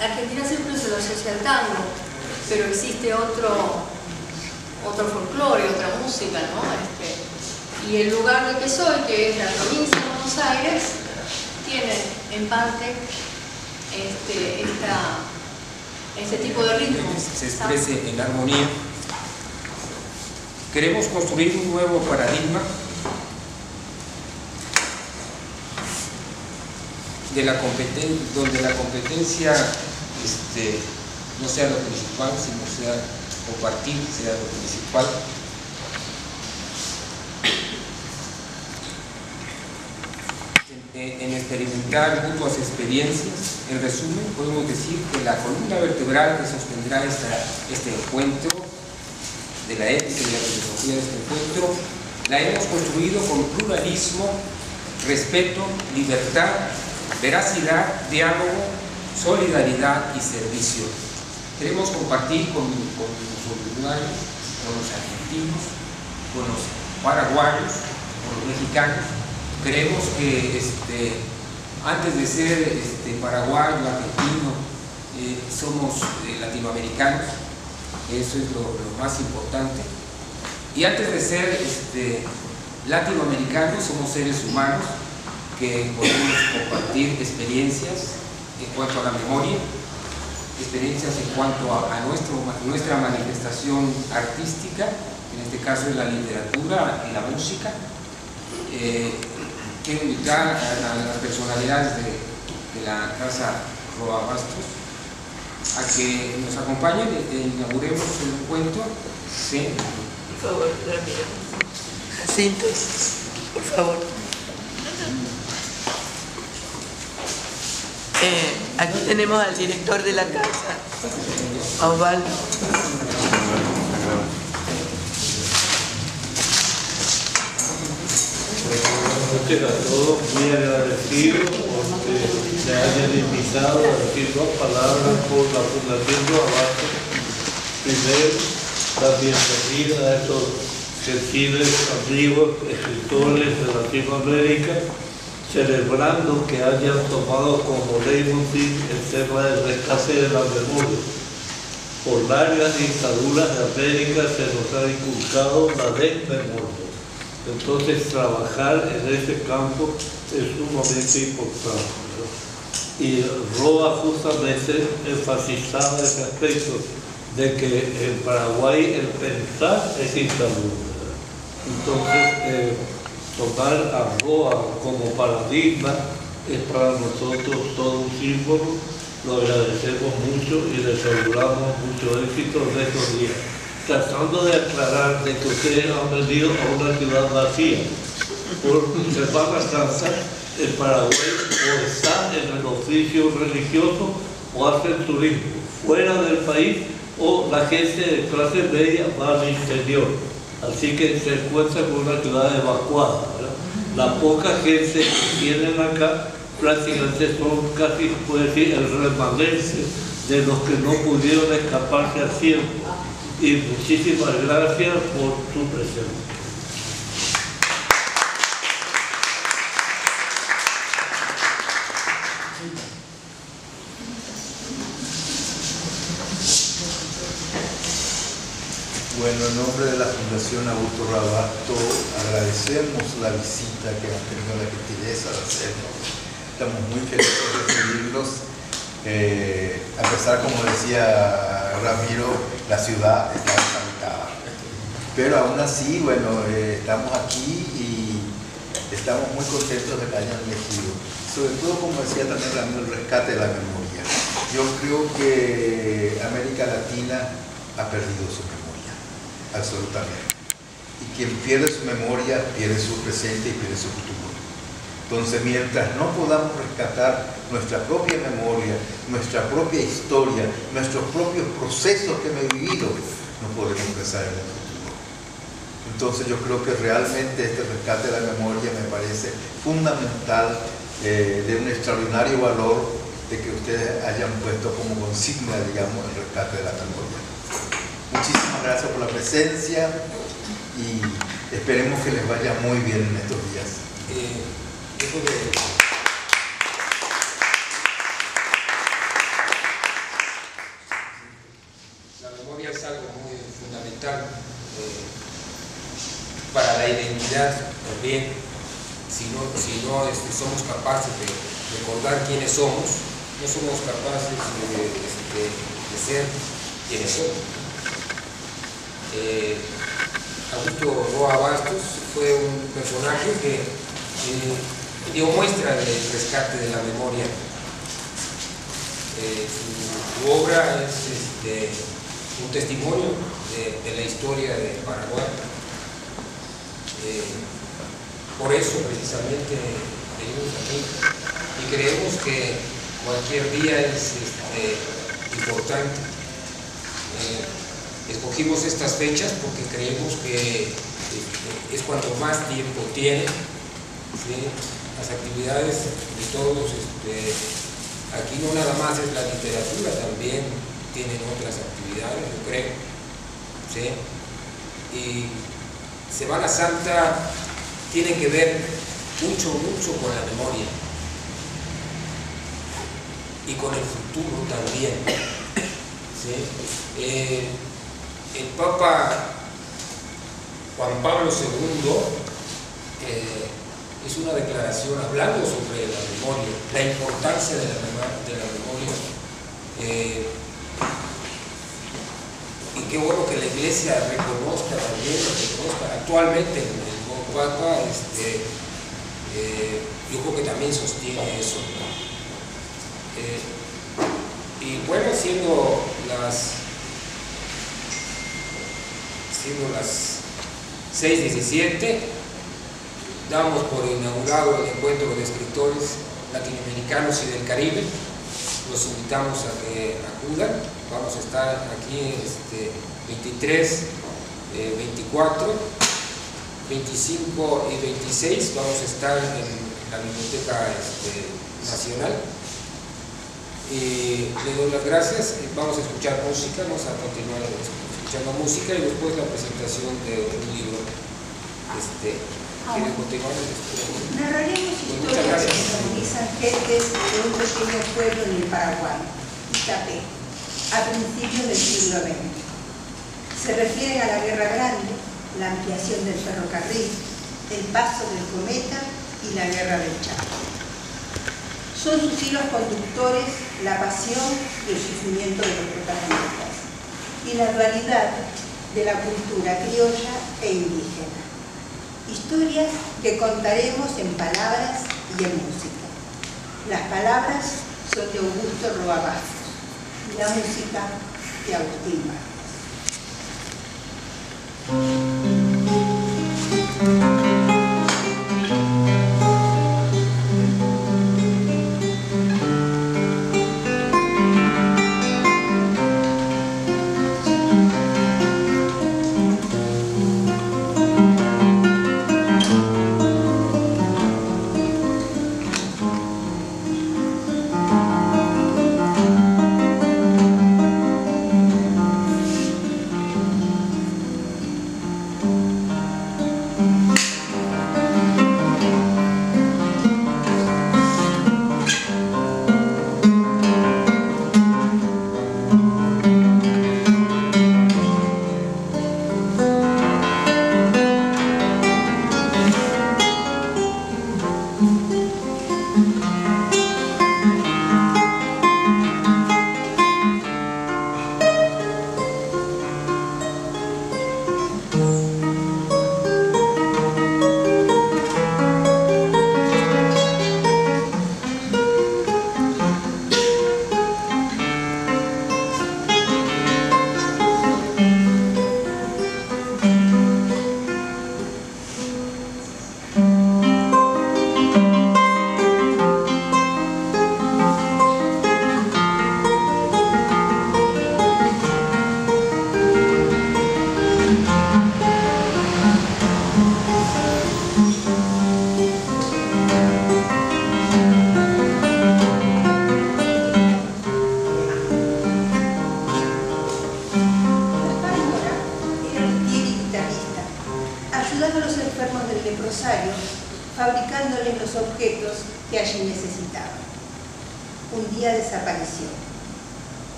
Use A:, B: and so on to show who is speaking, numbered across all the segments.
A: y Argentina siempre se lo asocia al tango, pero existe otro, otro folclore, otra música, ¿no? Este, y el lugar de que soy, que es la provincia de Buenos Aires, tiene en parte este, este tipo de ritmos. Se exprese
B: en armonía. Queremos construir un nuevo paradigma de la donde la competencia este, no sea lo principal, sino sea compartir, sea lo principal. En, experimentar mutuas experiencias, en resumen, podemos decir que la columna vertebral que sostendrá este encuentro, de la ética y la filosofía de este encuentro, la hemos construido con pluralismo, respeto, libertad, veracidad, diálogo, solidaridad y servicio. Queremos compartir con, los uruguayos, con los argentinos, con los paraguayos, con los mexicanos. Creemos que este, antes de ser este, paraguayo, argentino, eh, somos eh, latinoamericanos, eso es lo, más importante. Y antes de ser este, latinoamericanos, somos seres humanos que podemos compartir experiencias en cuanto a la memoria, experiencias en cuanto a, nuestra manifestación artística, en este caso es la literatura y la música. Eh, quiero invitar a, las personalidades de, la Casa Roa Bastos a que nos acompañen e, inauguremos el encuentro. ¿Sí?
C: Por favor, Jacinto, por favor. Eh, aquí tenemos al director de la casa, Osvaldo.
D: Gracias a todos, muy agradecido porque se hayan invitado a decir dos palabras por la Fundación Abajo. Primero, la bienvenida a estos sensibles amigos, escritores de Latinoamérica celebrando que hayan tomado como leitmotiv el tema del rescate de la memoria. Por largas dictaduras de América se nos ha inculcado la desmemoria. Entonces trabajar en ese campo es sumamente importante. Y Roa justamente enfatizaba ese aspecto de que en Paraguay el pensar es dictadura. Entonces, eh, tomar a Roa como paradigma es para nosotros todo un símbolo. Lo agradecemos mucho y les auguramos mucho éxito en estos días. Tratando de aclarar de que ustedes han venido a una ciudad vacía. Por Semana Santa, el Paraguay o está en el oficio religioso o hace turismo fuera del país o la gente de clase media va al interior Así que se encuentra con una ciudad evacuada. La poca gente que tienen acá prácticamente son casi, puede decir, el remanente de los que no pudieron escaparse a tiempo. Y muchísimas gracias por su presencia.
E: En nombre de la Fundación Augusto Rabato agradecemos la visita que han tenido la gentileza de hacernos. Estamos muy felices de recibirlos. Eh, a pesar, como decía Ramiro, la ciudad está deshabitada. Pero aún así, bueno, eh, estamos aquí y estamos muy contentos de que hayan elegido. Sobre todo, como decía también Ramiro, el rescate de la memoria. Yo creo que América Latina ha perdido su memoria absolutamente. Y quien pierde su memoria, pierde su presente y pierde su futuro. Entonces, mientras no podamos rescatar nuestra propia memoria, nuestra propia historia, nuestros propios procesos que hemos vivido, no podemos pensar en el futuro. Entonces, yo creo que realmente este rescate de la memoria me parece fundamental, eh, de un extraordinario valor de que ustedes hayan puesto como consigna, digamos, el rescate de la memoria. Muchísimas gracias por la presencia y esperemos que les vaya muy bien en estos días.
B: Eh, La memoria es algo muy fundamental eh, para la identidad también. Si no, si no este, somos capaces de recordar quiénes somos, no somos capaces de, de- de ser quienes somos. Eh, Augusto Roa Bastos fue un personaje que eh, dio muestra del rescate de la memoria. Eh, su, obra es este, un testimonio de, de la historia de Paraguay. Eh, por eso precisamente venimos aquí y creemos que cualquier día es este, importante. Escogimos estas fechas porque creemos que este, es cuando más tiempo tiene. Las actividades de todos, este, aquí no nada más es la literatura, también tienen otras actividades, yo creo. ¿sí? Y Semana Santa tiene que ver mucho, mucho con la memoria y con el futuro también. ¿sí? Eh, el Papa Juan Pablo II eh, hizo una declaración hablando sobre la memoria, la importancia de la, de la memoria. eh, y qué bueno que la iglesia reconozca también, reconozca actualmente el, Papa, este, eh, yo creo que también sostiene eso. Eh, y bueno, siendo las siendo las 6.17, damos por inaugurado el encuentro de escritores latinoamericanos y del Caribe. Los invitamos a que acudan. Vamos a estar aquí este, 23, eh, 24, 25 y 26. Vamos a estar en la Biblioteca este, Nacional. Y le doy las gracias. Vamos a escuchar música, vamos a continuar escuchando música y después la presentación de un libro. Este, ¿Quieren continuar?
F: Narraremos Pues historias gracias. que protagonizan gentes de un pequeño pueblo en el Paraguay, Itapé, a principios del siglo XX. Se refieren a la Guerra Grande, la ampliación del ferrocarril, el paso del cometa y la Guerra del Chaco. Son sus hilos conductores la pasión y el sufrimiento de los protagonistas y la dualidad de la cultura criolla e indígena. Historias que contaremos en palabras y en música. Las palabras son de Augusto Roa Bastos y la música de Agustín Vargas.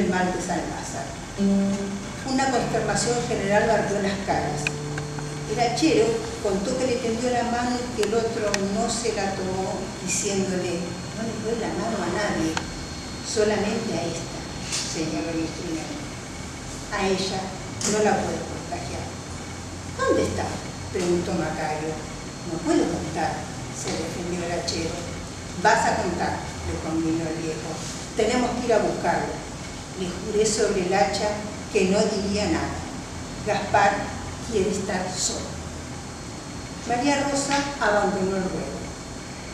F: Enfermo, tiene el mal de Salvazar. Una consternación general barrió las caras. El hachero contó que le tendió la mano y que el otro no se la tomó, diciéndole, no le doy la mano a nadie, solamente a esta, señaló el instrumento. A ella no la puedo contagiar. ¿Dónde está? preguntó Macario. No puedo contar, se defendió el hachero. Vas a contar, le convino el viejo. Tenemos que ir a buscarlo. Le juré sobre el hacha que no diría nada. Gaspar quiere estar solo. María Rosa abandonó el ruedo.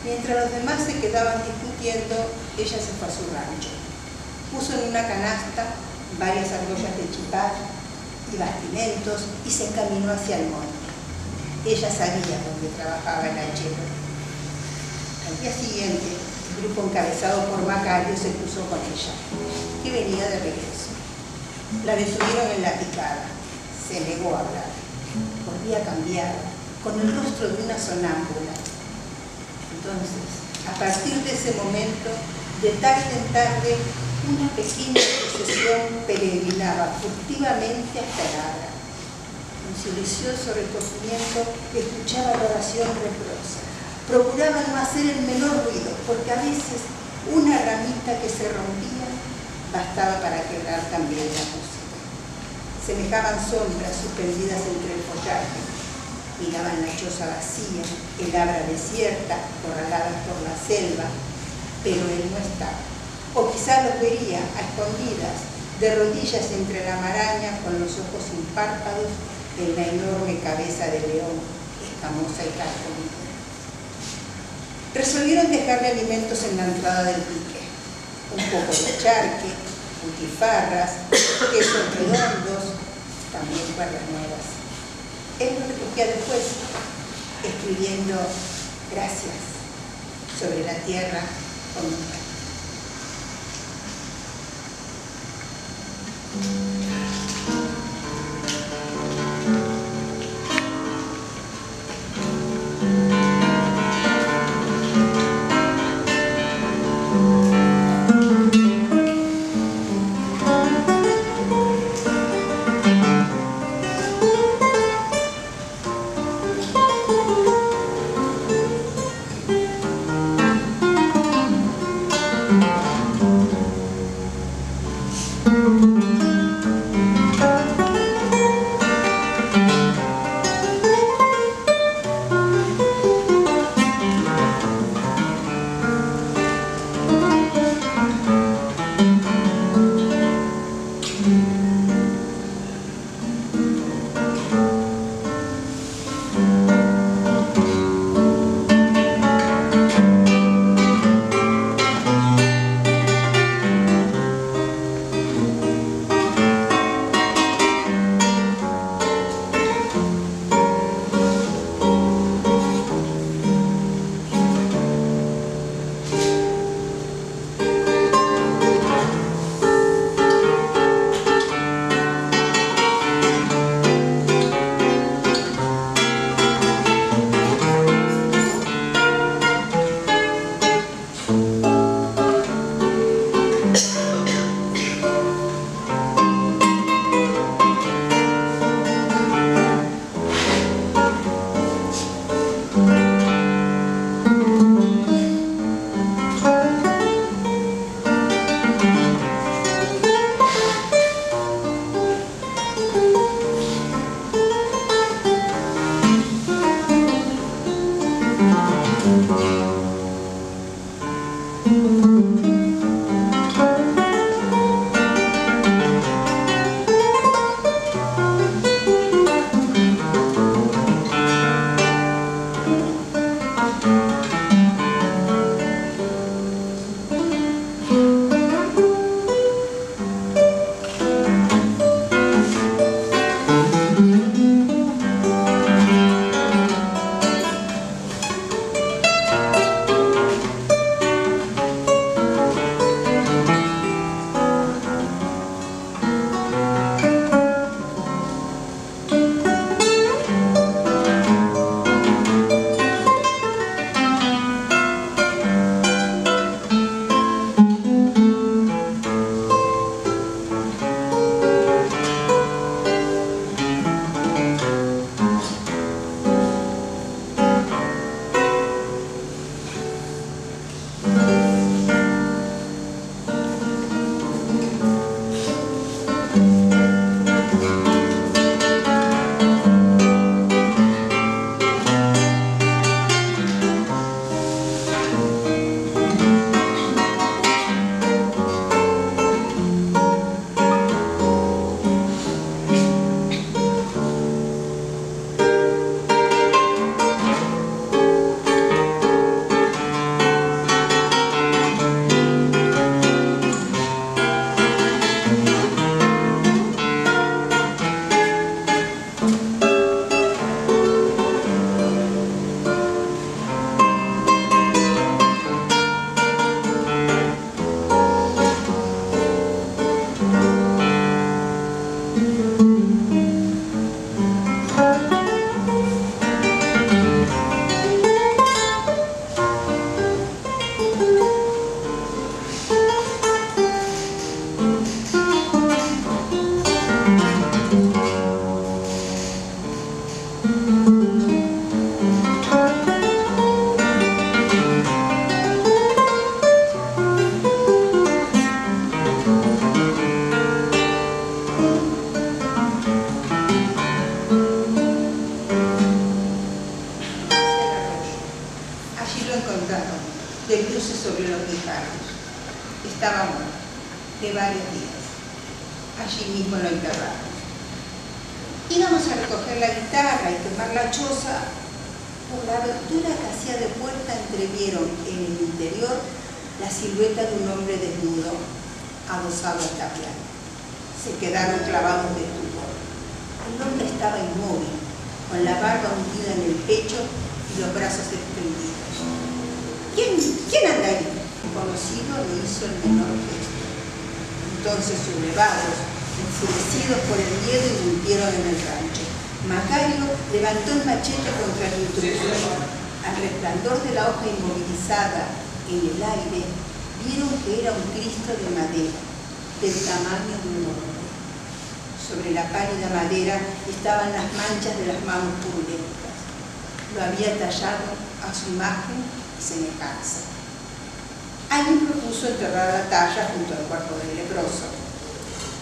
F: Mientras los demás se quedaban discutiendo, ella se fue a su rancho. Puso en una canasta varias argollas de chipá y bastimentos y se encaminó hacia el monte. Ella sabía dónde trabajaba el hachero. Al día siguiente, el grupo encabezado por Macario se cruzó con ella, venía de regreso. La detuvieron en la picada. Se negó a hablar. Volvía cambiada, con el rostro de una sonámbula. Entonces, a partir de ese momento, de tarde en tarde, una pequeña procesión peregrinaba furtivamente hasta Abra. Un silencioso recogimiento escuchaba la oración reprosa. Procuraba no hacer el menor ruido, porque a veces una ramita que se rompía bastaba para quebrar también la música. Semejaban sombras suspendidas entre el follaje. Miraban la choza vacía, el abra desierta, corralada por la selva, pero él no estaba. O quizá los vería a escondidas, de rodillas entre la maraña, con los ojos sin párpados, en la enorme cabeza de león, escamosa y carcomida. Resolvieron dejarle alimentos en la entrada del pique. Un poco de charque, putifarras, quesos redondos, también cuerdas nuevas. Él lo recogía después, escribiendo gracias sobre la tierra con un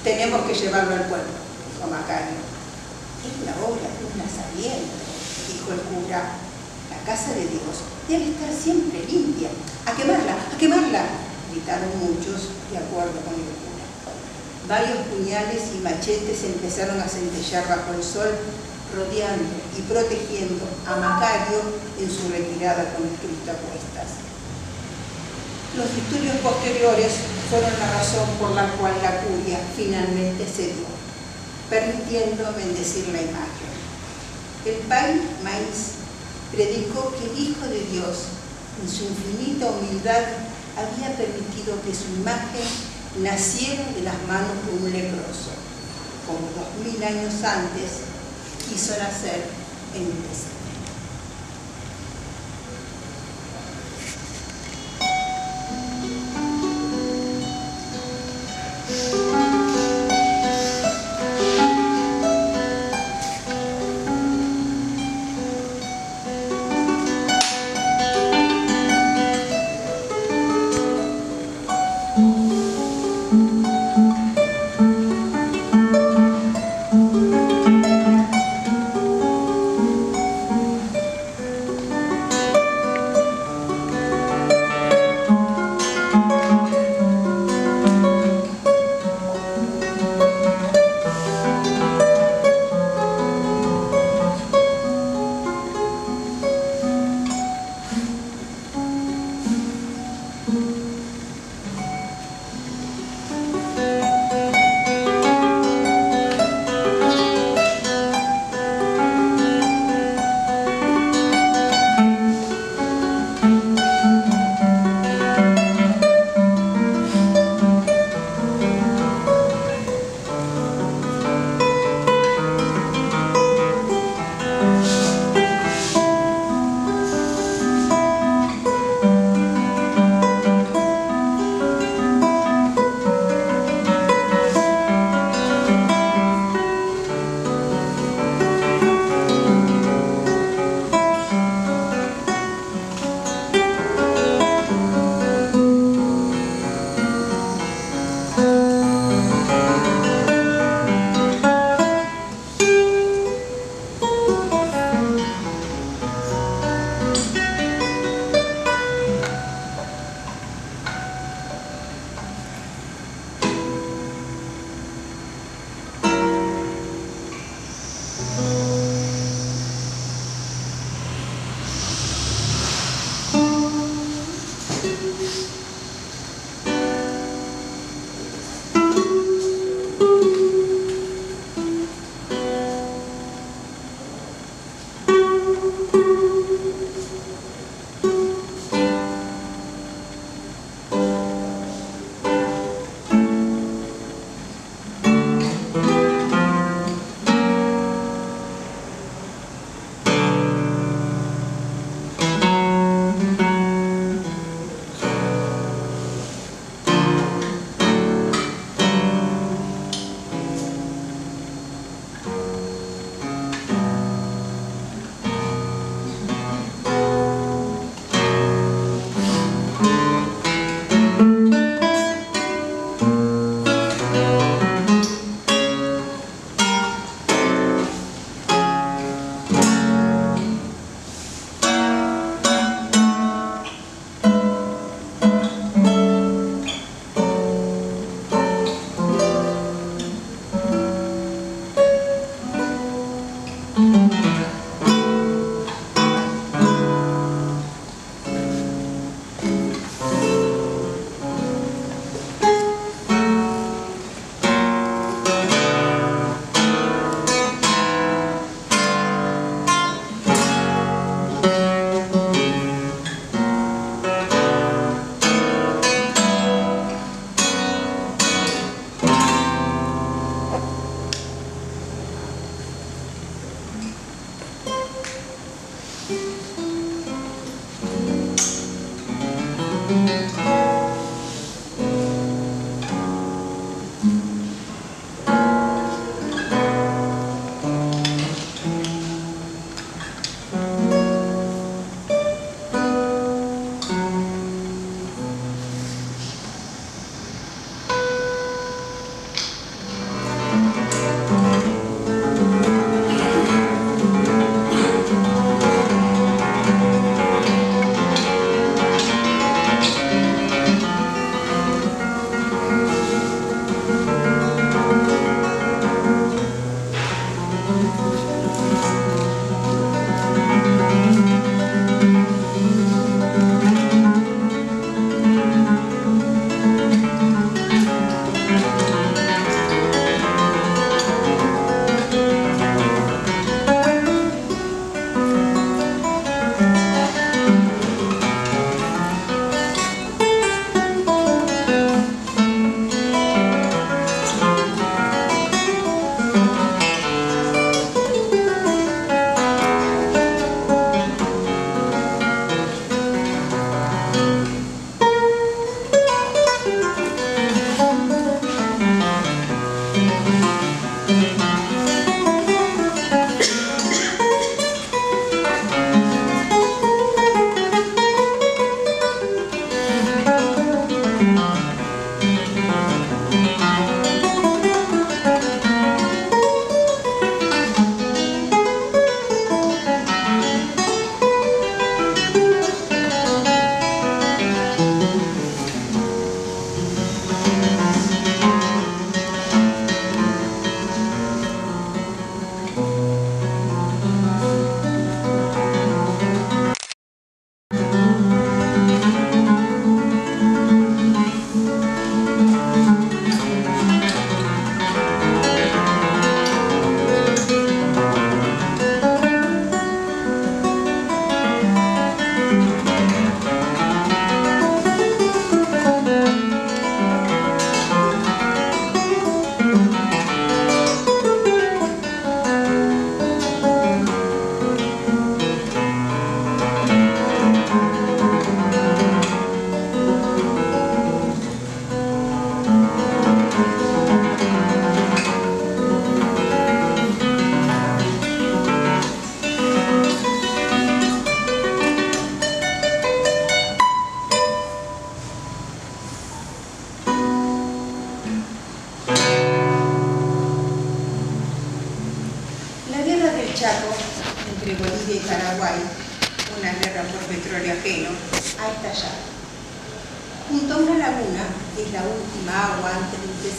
F: Tenemos que llevarlo al pueblo, dijo Macario. Es la obra de un nazariento, dijo el cura. La casa de Dios debe estar siempre limpia. ¡A quemarla! ¡A quemarla! gritaron muchos de acuerdo con el cura. Varios puñales y machetes empezaron a centellar bajo el sol, rodeando y protegiendo a Macario en su retirada con el Cristo a cuestas. Los estudios posteriores fueron la razón por la cual la curia finalmente cedió, permitiendo bendecir la imagen. El país Maíz predicó que el Hijo de Dios, en su infinita humildad, había permitido que su imagen naciera de las manos de un leproso, como dos mil años antes quiso nacer en el desierto. Música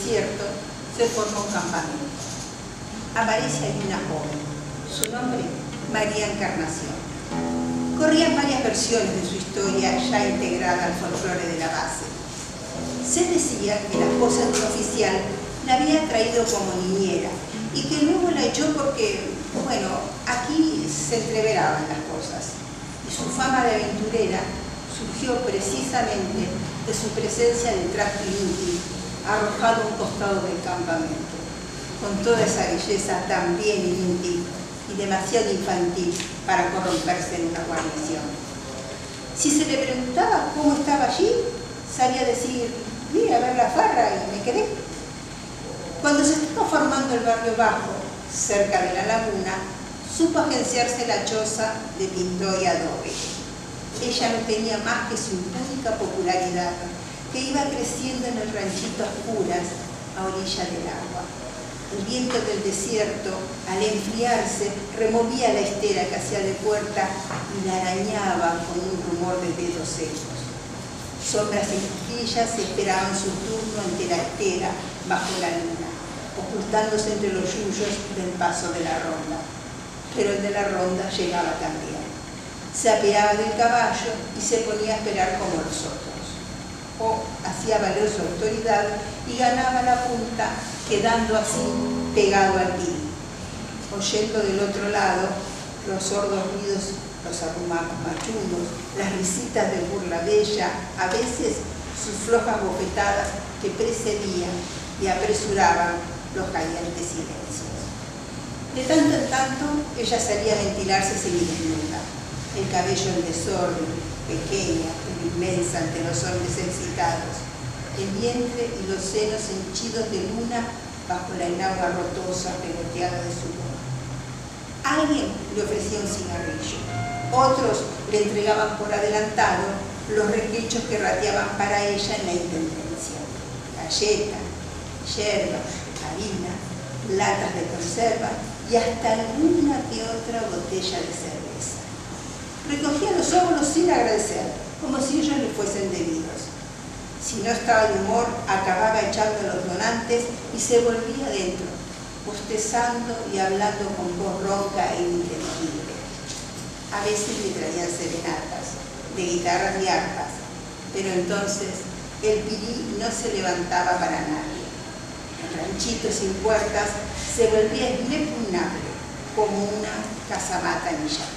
F: desierto se forma un campamento. Aparece allí una joven, su nombre María Encarnación. Corrían varias versiones de su historia ya integrada al folclore de la base. Se decía que la esposa de un oficial la había traído como niñera y que luego la echó porque, bueno, aquí se entreveraban las cosas. Y su fama de aventurera surgió precisamente de su presencia de traje inútil arrojado a un costado del campamento, con toda esa belleza tan bien inútil y demasiado infantil para corromperse en una guarnición. Si se le preguntaba cómo estaba allí, salía a decir, vine a ver la farra y me quedé. Cuando se estaba formando el barrio bajo, cerca de la laguna, supo agenciarse la choza de pintor y adobe. Ella no tenía más que su única popularidad que iba creciendo en el ranchito a oscuras, a orilla del agua. El viento del desierto, al enfriarse, removía la estera que hacía de puerta y la arañaba con un rumor de dedos secos. Sombras y esperaban su turno ante la estera, bajo la luna, ocultándose entre los yuyos del paso de la ronda. Pero el de la ronda llegaba también. Se apeaba del caballo y se ponía a esperar como los otros o hacía valer su autoridad y ganaba la punta, quedando así pegado al tiro. Oyendo del otro lado los sordos ruidos, los arrumacos machudos, las risitas de burla bella, a veces sus flojas bofetadas que precedían y apresuraban los calientes silencios. De tanto en tanto, ella salía a ventilarse semidesnuda, el cabello en desorden, pequeña, inmensa ante los hombres excitados, el vientre y los senos henchidos de luna bajo la enagua rotosa pegoteada de su voz. Alguien le ofrecía un cigarrillo, otros le entregaban por adelantado los requechos que rateaban para ella en la intendencia. Galletas, yerba, harina, latas de conserva y hasta alguna que otra botella de cerveza. Recogía los óvulos sin agradecer, como si ellos le fuesen debidos. Si no estaba de humor, acababa echando a los donantes y se volvía adentro, bostezando y hablando con voz ronca e ininteligible. A veces le traían serenatas, de guitarras y arpas, pero entonces el pirí no se levantaba para nadie. El ranchito sin puertas se volvía irrepugnable como una casamata anillada. Cuando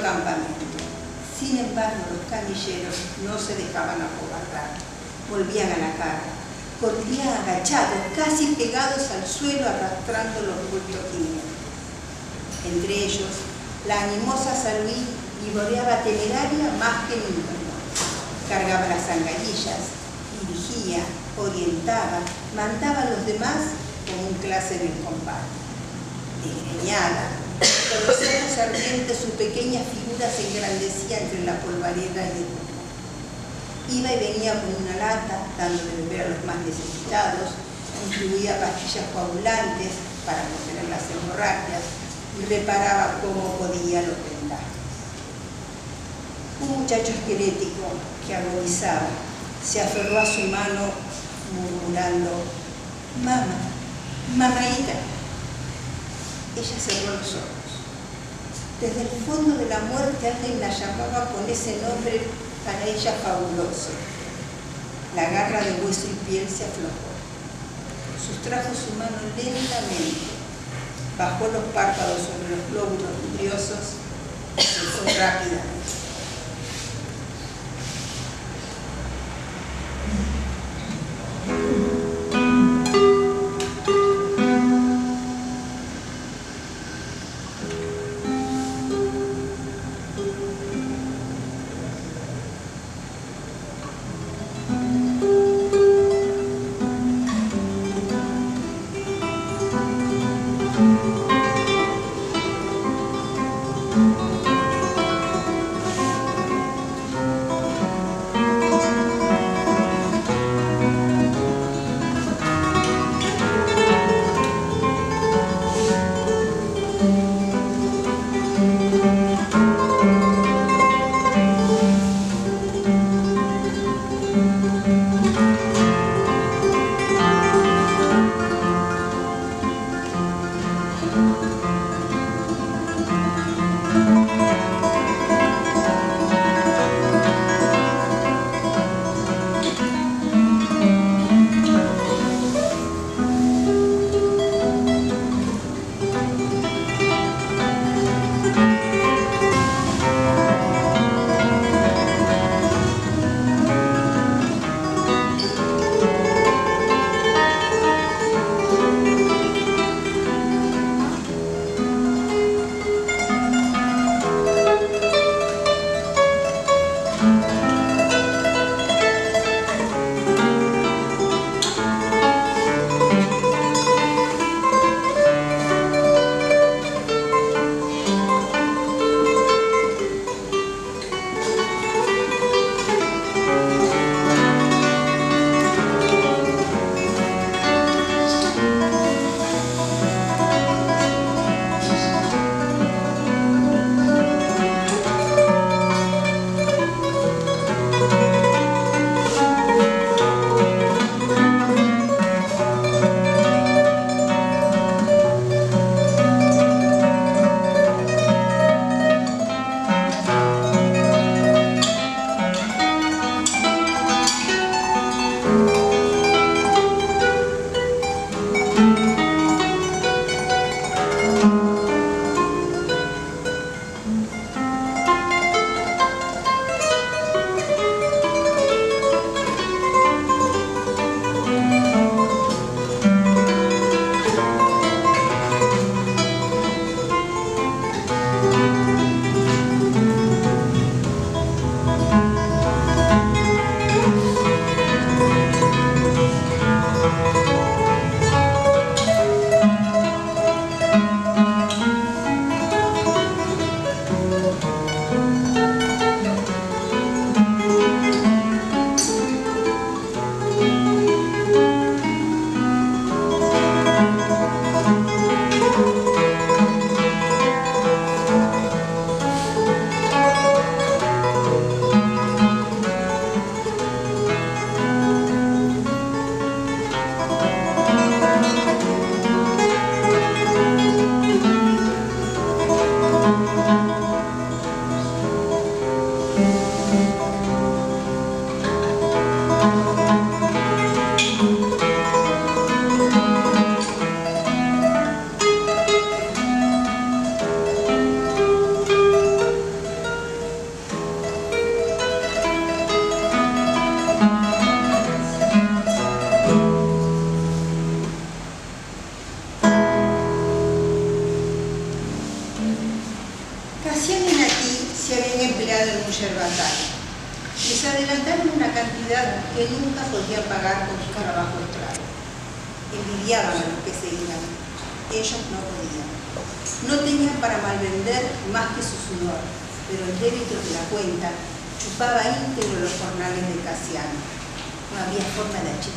F: campamento. Sin embargo, los camilleros no se dejaban acobarrar, volvían a la carga, corrían agachados, casi pegados al suelo, arrastrando los bultos quinientos. Entre ellos, la animosa San Luis vivoreaba temeraria más que nunca. Cargaba las zangadillas, dirigía, orientaba, mandaba a los demás como un clase de combate. Desgreñada, los ojos ardientes, su pequeña figura se engrandecía entre la polvareda y el humo. Iba y venía con una lata, dando de beber a los más necesitados, incluía pastillas coagulantes para contener las hemorragias y reparaba como podía los vendajes. Un muchacho esquelético que agonizaba se aferró a su mano murmurando, mamá, mamaita. Ella cerró los ojos. Desde el fondo de la muerte alguien la llamaba con ese nombre para ella fabuloso. La garra de hueso y piel se aflojó. Sustrajo su mano lentamente, bajó los párpados sobre los glóbulos vidriosos y rápidamente.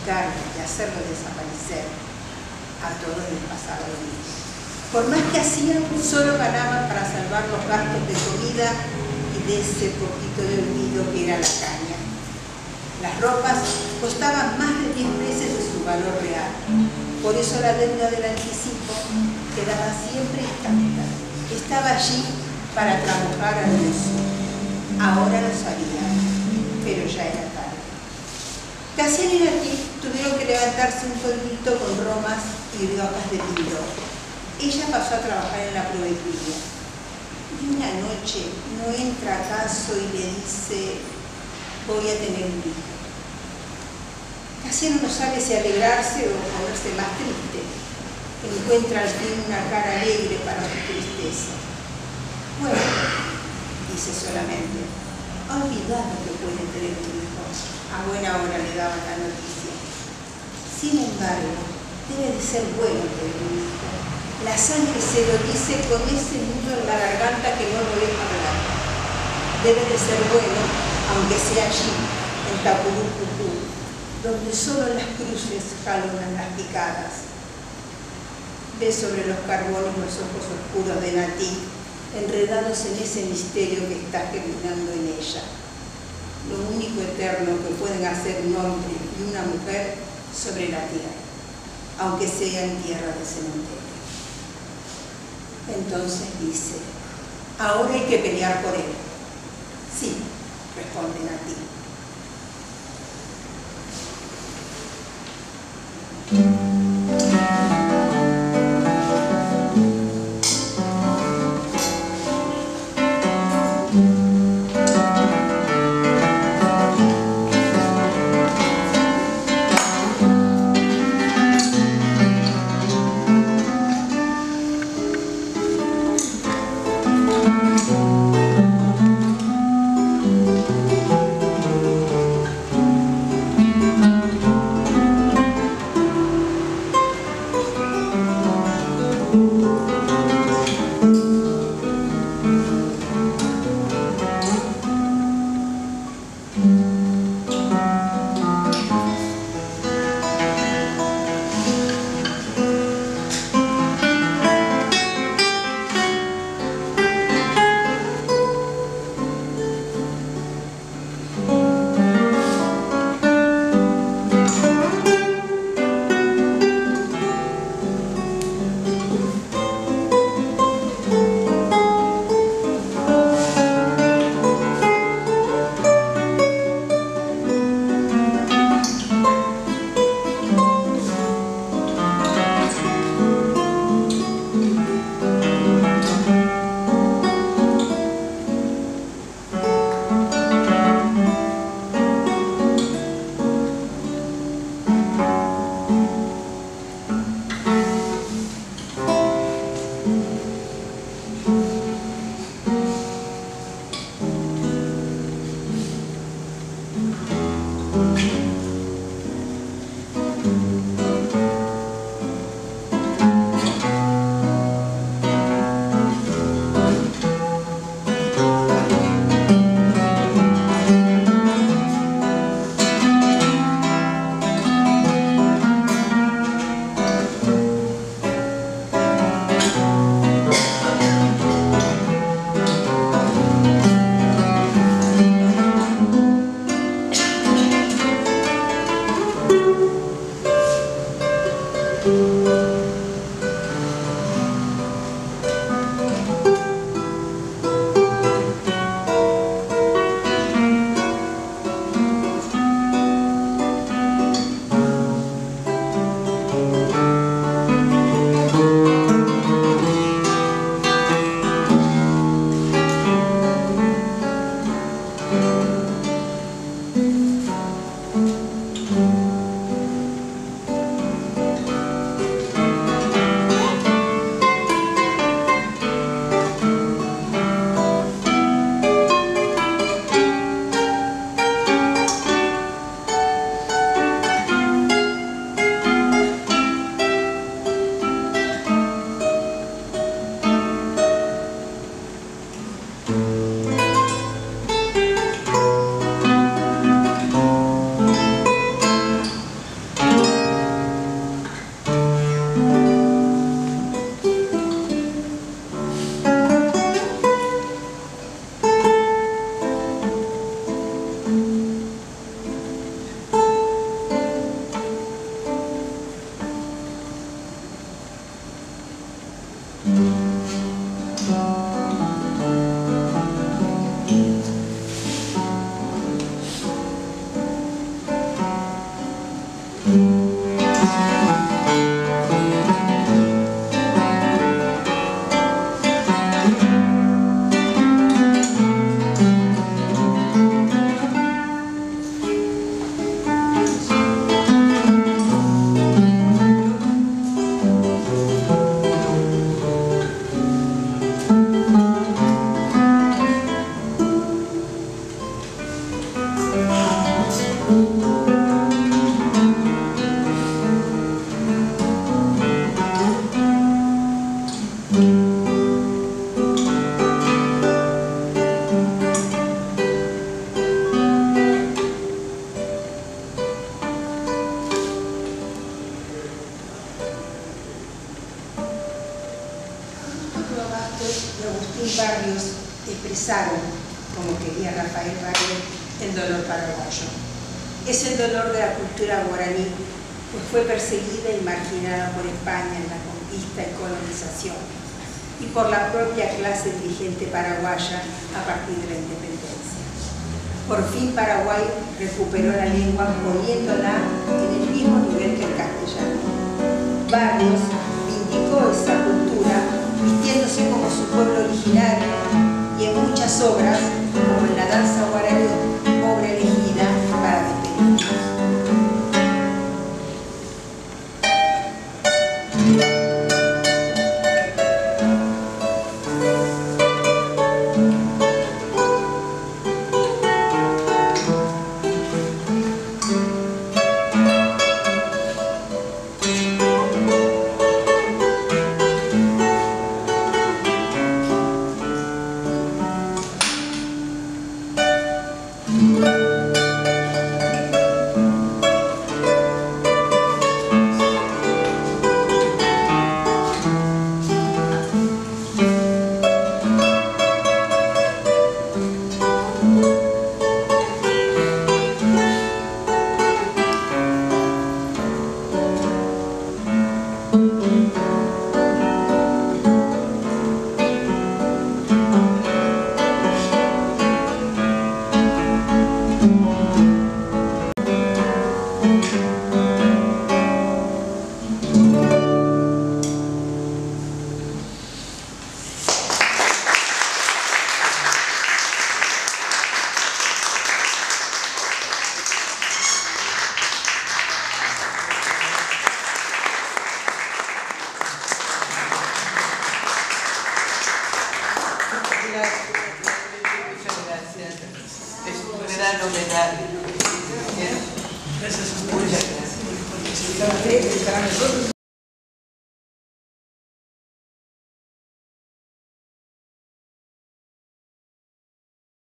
F: Forma de hacerlo desaparecer. A les pasaba lo mismo. Por más que hacían, solo ganaban para salvar los gastos de comida y de ese poquito de olvido que era la caña. Las ropas costaban más de 10 veces de su valor real. Por eso la deuda del anticipo quedaba siempre intacta. Estaba allí para trabajar al uso. Ahora lo sabían. pero ya era tarde. Casiano y Nati tuvieron que levantarse un solito con romas y rocas de pilo. Ella pasó a trabajar en la proveeduría. Y una noche no entra a caso y le dice, voy a tener un hijo. Casiano no sabe si alegrarse o ponerse más triste. Encuentra al fin una cara alegre para su tristeza. Bueno, dice solamente, olvidado que puede tener un hijo. A buena hora le daban la noticia. Sin embargo, debe de ser bueno un hijo. La sangre se lo dice con ese nudo en la garganta que no lo deja hablar. Debe de ser bueno, aunque sea allí, en Tapurucucú, donde solo las cruces jalonan las picadas. Ve sobre los carbones los ojos oscuros de Natí, enredados en ese misterio que está germinando en ella. Lo único eterno que pueden hacer un hombre y una mujer sobre la tierra, aunque sea en tierra de cementerio. Entonces dice, ahora hay que pelear por él. Sí, responde Natí.